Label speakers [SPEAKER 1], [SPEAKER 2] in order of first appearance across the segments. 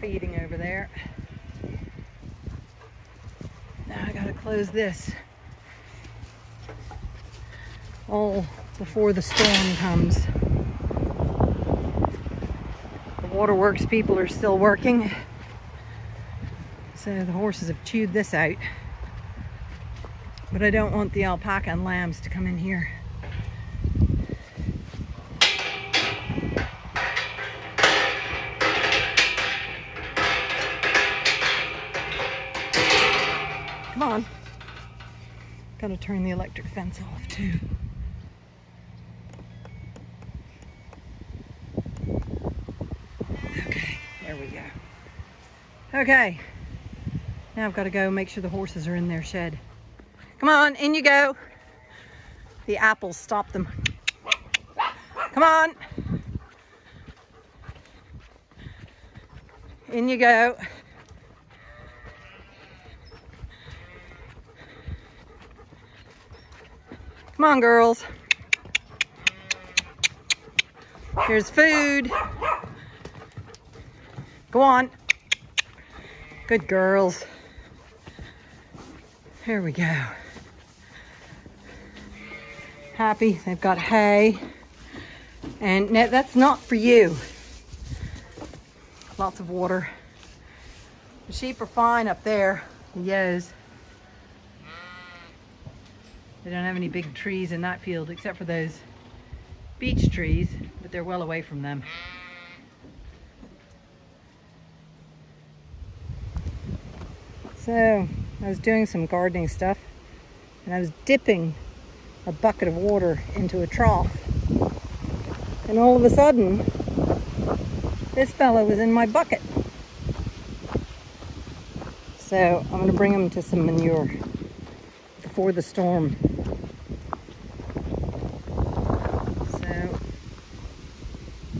[SPEAKER 1] feeding over there. Now I gotta close this. All before the storm comes. The waterworks people are still working. So the horses have chewed this out. But I don't want the alpaca and lambs to come in here. Gotta turn the electric fence off too. Okay, there we go. Okay, now I've got to go make sure the horses are in their shed. Come on, in you go. The apples stop them. Come on. In you go. Come on, girls. Here's food. Go on. Good girls. Here we go. Happy, they've got hay. And no, that's not for you. Lots of water. The sheep are fine up there, the. They don't have any big trees in that field except for those beech trees, but they're well away from them. So I was doing some gardening stuff and I was dipping a bucket of water into a trough. And all of a sudden, this fellow was in my bucket. So I'm gonna bring him to some manure before the storm. So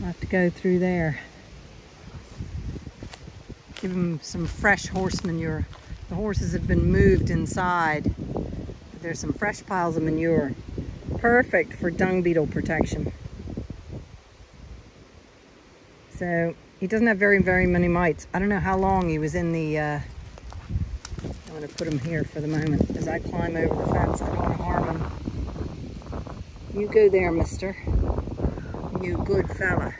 [SPEAKER 1] I'll have to go through there. Give him some fresh horse manure. The horses have been moved inside. But There's some fresh piles of manure. Perfect for dung beetle protection. So he doesn't have very, very many mites. I don't know how long he was in the, uh, I'm gonna put him here for the moment as I climb over the fence. I don't wanna harm him. You go there, mister. You good fella.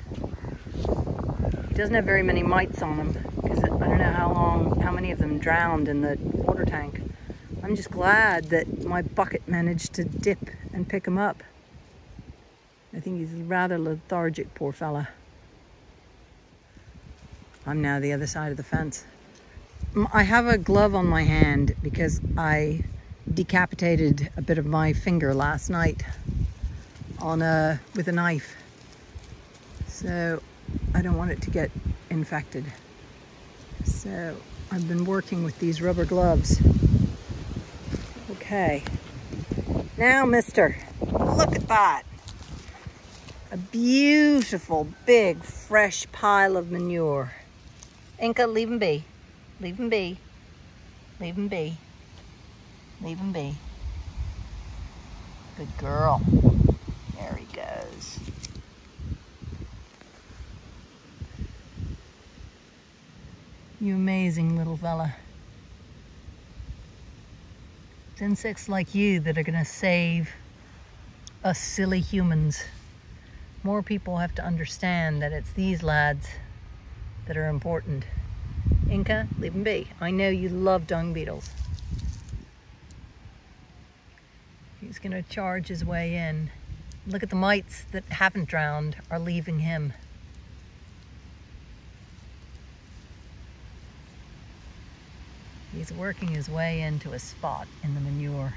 [SPEAKER 1] He doesn't have very many mites on him because I don't know how long, how many of them drowned in the water tank. I'm just glad that my bucket managed to dip and pick him up. I think he's rather lethargic, poor fella. I'm now the other side of the fence. I have a glove on my hand because I decapitated a bit of my finger last night on a with a knife. So I don't want it to get infected. So I've been working with these rubber gloves. Okay. Now, mister, look at that. A beautiful, big, fresh pile of manure. Inca, leave him be. Leave him be. Leave him be. Leave him be. Good girl. There he goes. You amazing little fella. It's insects like you that are gonna save us silly humans. More people have to understand that it's these lads that are important. Inca, leave them be. I know you love dung beetles. He's gonna charge his way in. Look at the mites that haven't drowned are leaving him. He's working his way into a spot in the manure.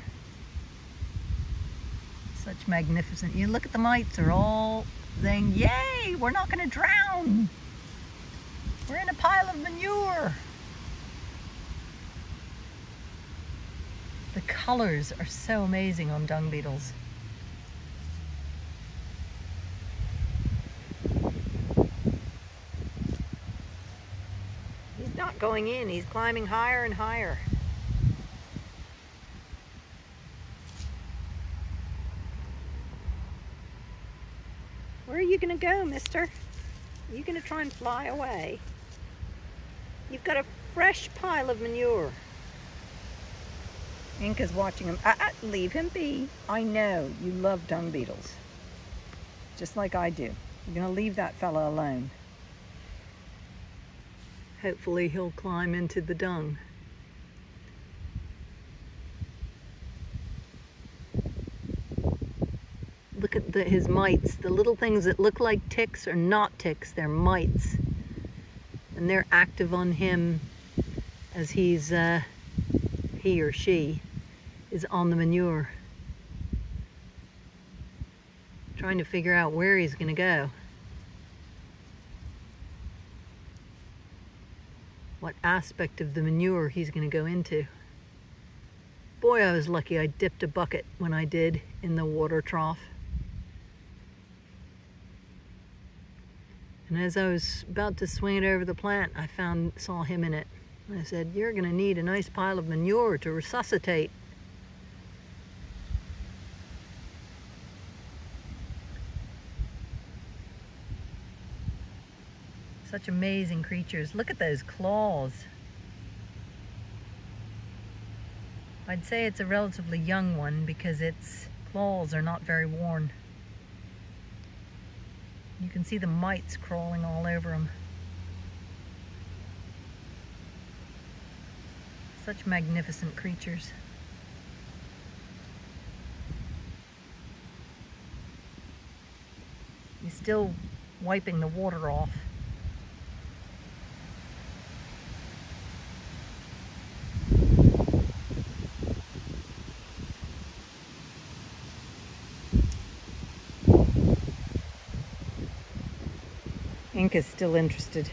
[SPEAKER 1] Such magnificent, you look at the mites, they're all saying, yay, we're not gonna drown. We're in a pile of manure. The colors are so amazing on dung beetles. Going in, he's climbing higher and higher. Where are you gonna go, mister? Are you gonna try and fly away? You've got a fresh pile of manure. Inca's watching him. Uh, uh, leave him be. I know you love dung beetles. Just like I do. You're going to leave that fella alone. Hopefully he'll climb into the dung. Look at the, his mites. The little things that look like ticks are not ticks, they're mites. And they're active on him as he's, uh, he or she is on the manure. Trying to figure out where he's gonna go. What aspect of the manure he's going to go into. Boy, I was lucky I dipped a bucket when I did in the water trough. And as I was about to swing it over the plant, I found saw him in it. I said, you're going to need a nice pile of manure to resuscitate. Such amazing creatures. Look at those claws. I'd say it's a relatively young one because its claws are not very worn. You can see the mites crawling all over them. Such magnificent creatures. He's still wiping the water off. Inca's still interested.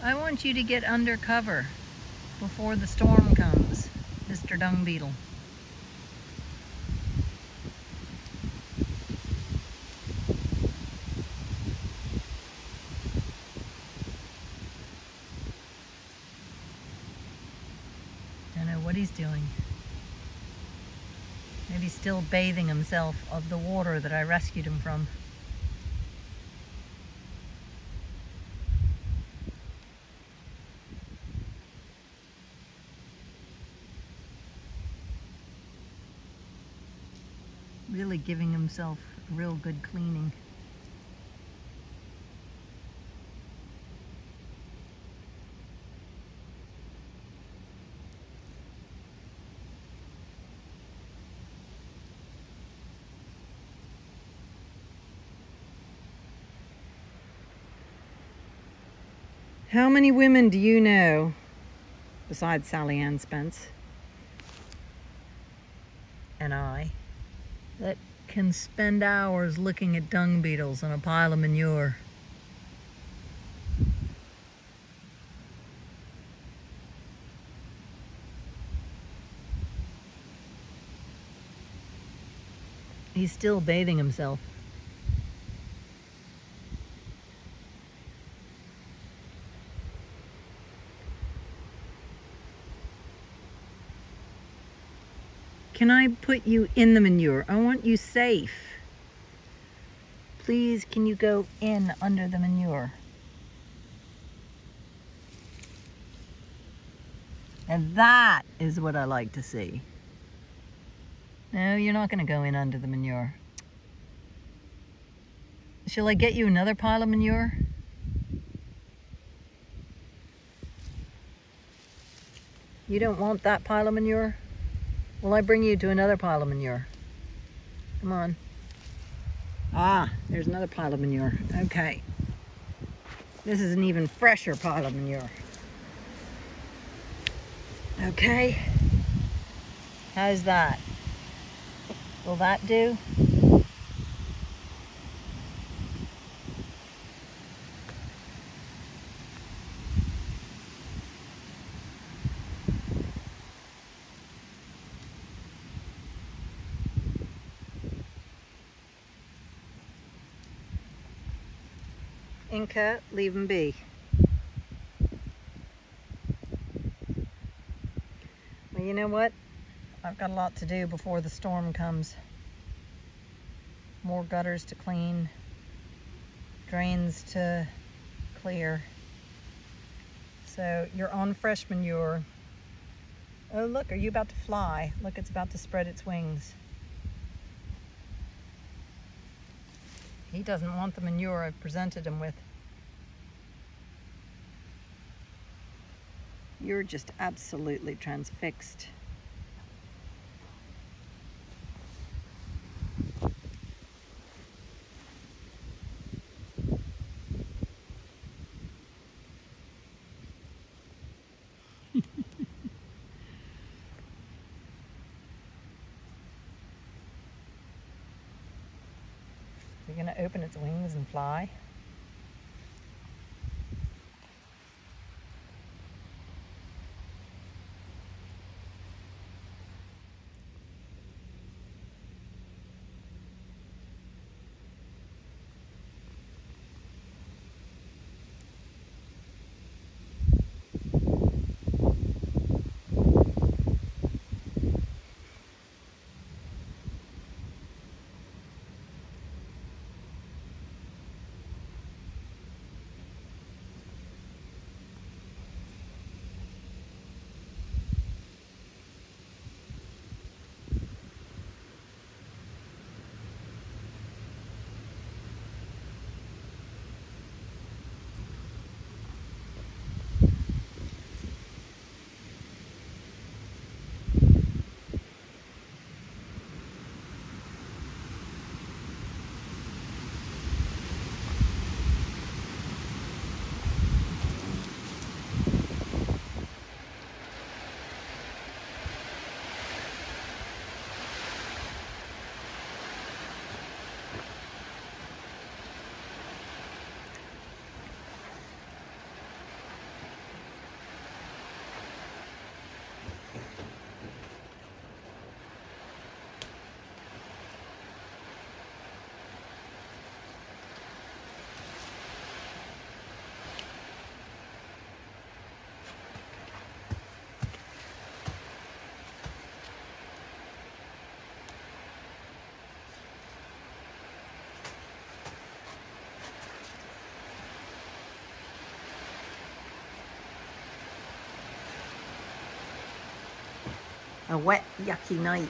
[SPEAKER 1] I want you to get under cover before the storm comes, Mr. Dung Beetle. what he's doing. Maybe still bathing himself of the water that I rescued him from. Really giving himself real good cleaning. How many women do you know, besides Sally Ann Spence and I, that can spend hours looking at dung beetles on a pile of manure? He's still bathing himself. Can I put you in the manure? I want you safe. Please, can you go in under the manure? And that is what I like to see. No, you're not going to go in under the manure. Shall I get you another pile of manure? You don't want that pile of manure? Will I bring you to another pile of manure? Come on. Ah, there's another pile of manure. Okay. This is an even fresher pile of manure. Okay. How's that? Will that do? Inca, leave them be. Well, you know what? I've got a lot to do before the storm comes. More gutters to clean, drains to clear. So you're on fresh manure. Oh, look, are you about to fly? Look, it's about to spread its wings. He doesn't want the manure I've presented him with. You're just absolutely transfixed. You're going to open its wings and fly? A wet, yucky night.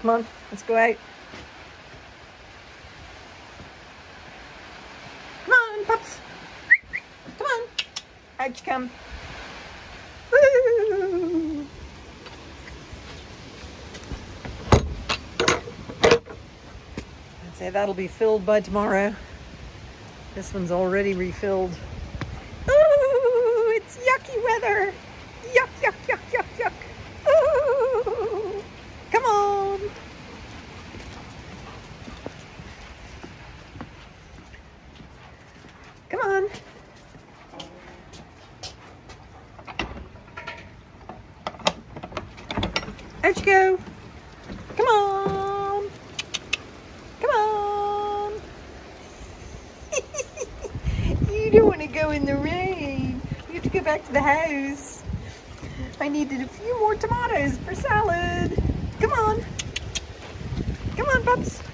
[SPEAKER 1] Come on, let's go out. Come on, pups. Come on. Out you come. Woo! I'd say that'll be filled by tomorrow. This one's already refilled. Come on. Out you go. Come on. Come on. you don't want to go in the rain. You have to go back to the house. I needed a few more tomatoes for salad. Come on. Come on, pups.